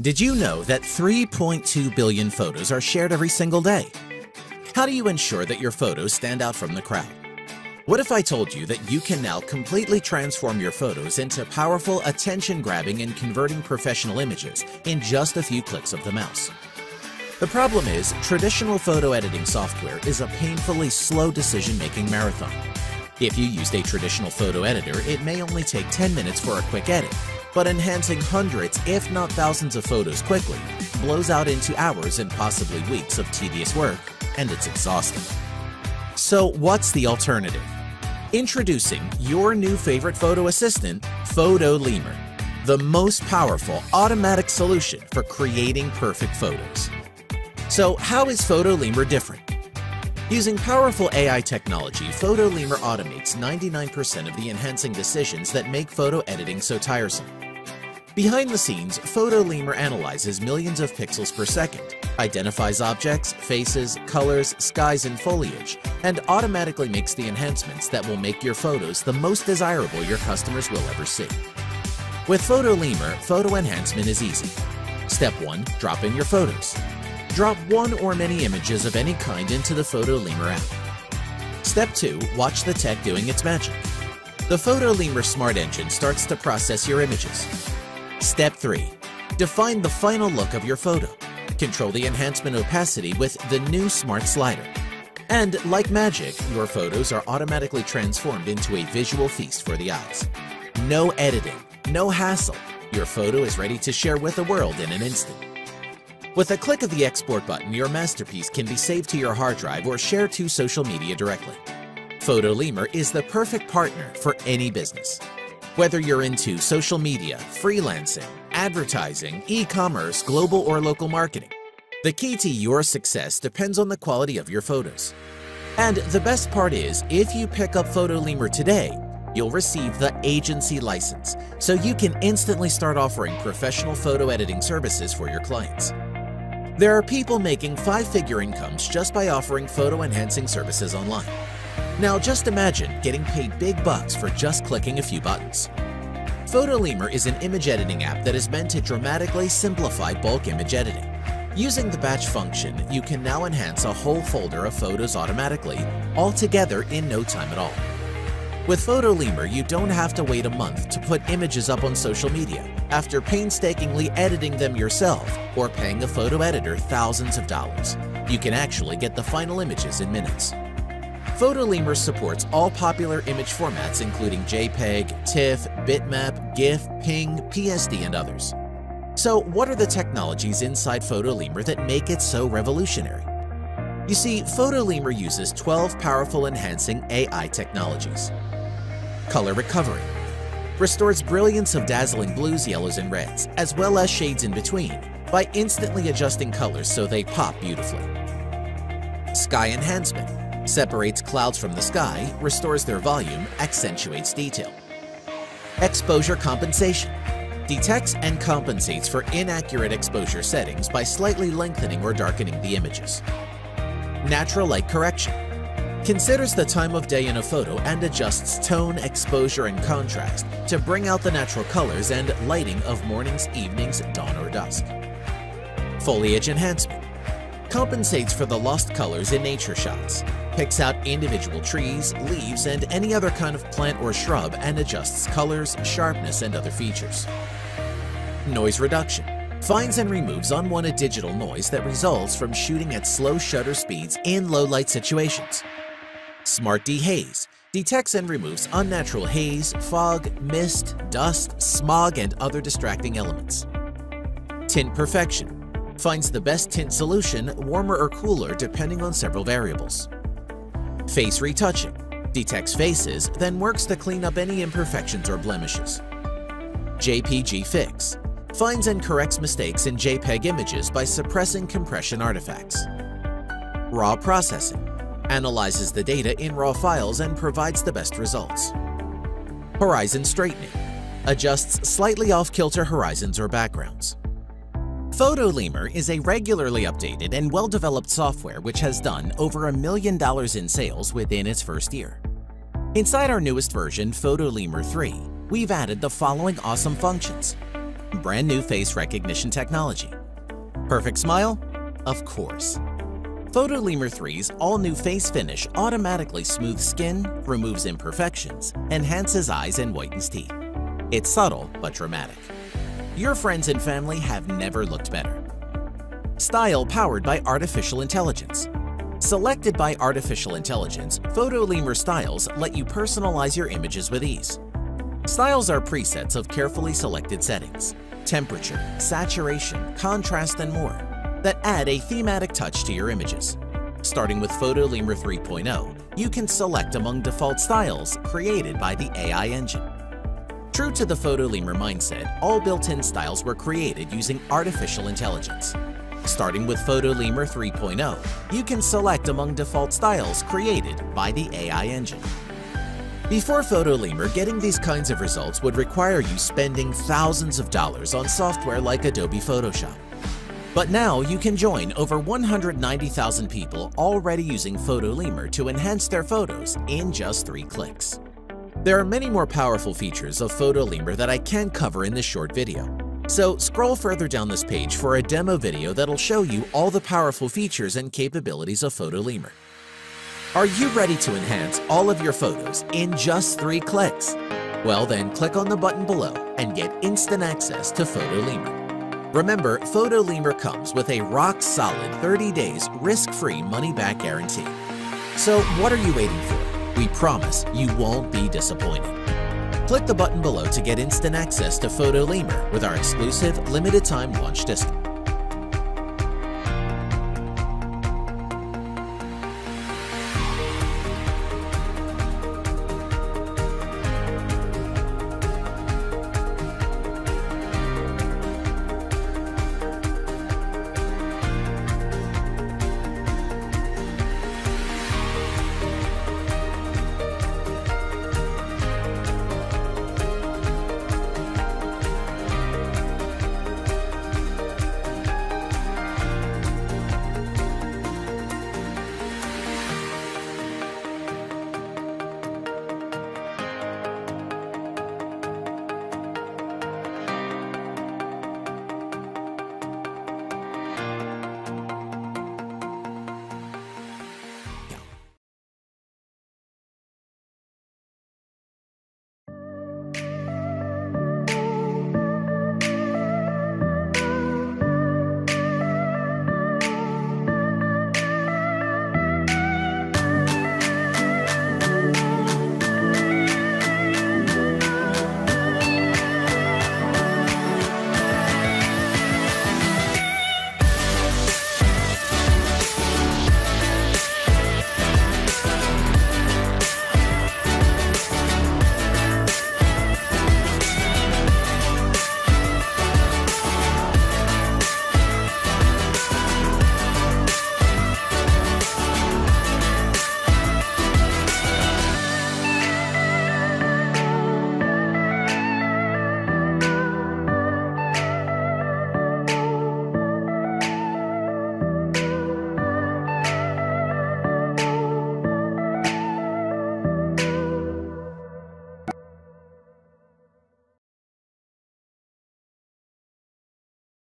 Did you know that 3.2 billion photos are shared every single day? How do you ensure that your photos stand out from the crowd? What if I told you that you can now completely transform your photos into powerful, attention-grabbing and converting professional images in just a few clicks of the mouse? The problem is, traditional photo editing software is a painfully slow decision-making marathon. If you used a traditional photo editor, it may only take 10 minutes for a quick edit, but enhancing hundreds, if not thousands of photos quickly blows out into hours and possibly weeks of tedious work, and it's exhausting. So what's the alternative? Introducing your new favorite photo assistant, Photolemur, the most powerful automatic solution for creating perfect photos. So how is Photolemur different? Using powerful AI technology, Photolemur automates 99% of the enhancing decisions that make photo editing so tiresome. Behind the scenes, Photolemur analyzes millions of pixels per second, identifies objects, faces, colors, skies, and foliage, and automatically makes the enhancements that will make your photos the most desirable your customers will ever see. With Photolemur, photo enhancement is easy. Step 1. Drop in your photos. Drop one or many images of any kind into the Photolemur app. Step 2. Watch the tech doing its magic. The Photolemur Smart Engine starts to process your images. Step 3. Define the final look of your photo. Control the enhancement opacity with the new Smart Slider. And like magic, your photos are automatically transformed into a visual feast for the eyes. No editing, no hassle. Your photo is ready to share with the world in an instant. With a click of the export button, your masterpiece can be saved to your hard drive or shared to social media directly. Photolemur is the perfect partner for any business. Whether you're into social media, freelancing, advertising, e-commerce, global or local marketing, the key to your success depends on the quality of your photos. And the best part is, if you pick up Photolemur today, you'll receive the agency license, so you can instantly start offering professional photo editing services for your clients. There are people making five-figure incomes just by offering photo enhancing services online. Now just imagine getting paid big bucks for just clicking a few buttons. Photolemur is an image editing app that is meant to dramatically simplify bulk image editing. Using the batch function, you can now enhance a whole folder of photos automatically, all together in no time at all. With Photolemur, you don't have to wait a month to put images up on social media after painstakingly editing them yourself or paying a photo editor thousands of dollars. You can actually get the final images in minutes. Photolemur supports all popular image formats including JPEG, TIFF, bitmap, GIF, PNG, PSD, and others. So what are the technologies inside Photolemur that make it so revolutionary? You see, Photolemur uses 12 powerful enhancing AI technologies. Color recovery restores brilliance of dazzling blues, yellows, and reds, as well as shades in between, by instantly adjusting colors so they pop beautifully. Sky enhancement separates clouds from the sky, restores their volume, accentuates detail. Exposure compensation detects and compensates for inaccurate exposure settings by slightly lengthening or darkening the images. Natural light correction considers the time of day in a photo and adjusts tone, exposure, and contrast to bring out the natural colors and lighting of mornings, evenings, dawn, or dusk. Foliage enhancement compensates for the lost colors in nature shots, picks out individual trees, leaves, and any other kind of plant or shrub and adjusts colors, sharpness, and other features. Noise reduction finds and removes unwanted digital noise that results from shooting at slow shutter speeds in low light situations. Smart Dehaze detects and removes unnatural haze, fog, mist, dust, smog, and other distracting elements. Tint Perfection finds the best tint solution, warmer or cooler depending on several variables. Face Retouching detects faces, then works to clean up any imperfections or blemishes. JPG Fix finds and corrects mistakes in JPEG images by suppressing compression artifacts. RAW Processing analyzes the data in RAW files and provides the best results. Horizon Straightening adjusts slightly off-kilter horizons or backgrounds. Photolemur is a regularly updated and well-developed software which has done over a million dollars in sales within its first year. Inside our newest version, Photolemur 3, we've added the following awesome functions. brand new face recognition technology. Perfect smile? Of course. Photolemur 3's all-new face finish automatically smooths skin, removes imperfections, enhances eyes, and whitens teeth. It's subtle but dramatic. Your friends and family have never looked better. Style powered by artificial intelligence. Selected by artificial intelligence, Photolemur styles let you personalize your images with ease. Styles are presets of carefully selected settings, temperature, saturation, contrast, and more that add a thematic touch to your images. Starting with Photolemur 3.0, you can select among default styles created by the AI engine. True to the Photolemur mindset, all built-in styles were created using artificial intelligence. Starting with Photolemur 3.0, you can select among default styles created by the AI engine. Before Photolemur, getting these kinds of results would require you spending thousands of dollars on software like Adobe Photoshop. But now you can join over 190,000 people already using Photolemur to enhance their photos in just three clicks. There are many more powerful features of Photolemur that I can't cover in this short video. So scroll further down this page for a demo video that'll show you all the powerful features and capabilities of Photolemur. Are you ready to enhance all of your photos in just three clicks? Well then, click on the button below and get instant access to Photolemur. Remember, Photolemur comes with a rock-solid 30 days risk-free money-back guarantee. So what are you waiting for? We promise you won't be disappointed. Click the button below to get instant access to Photolemur with our exclusive limited-time launch discount.